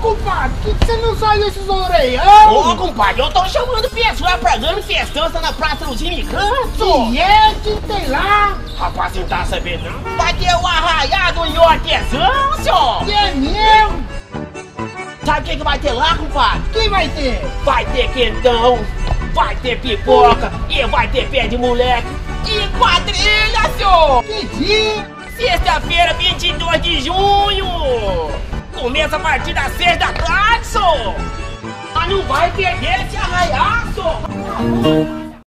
que, que você não saiu esses orelhão? Ô, compadre, eu tô chamando pessoa pra grande festança na Praça do Ginicanto. Que é que tem lá? Rapaz, você não tá sabendo não? Vai ter o arraiado e o artesão, senhor. Que é mesmo? Sabe o que, que vai ter lá, compadre? Quem vai ter? Vai ter quentão, vai ter pipoca e vai ter pé de moleque. E quadrilha, senhor! Que dia? Sexta-feira, 22 de junho! Começa a partir das 6 da tarde, senhor! Mas não vai perder esse arraiaço!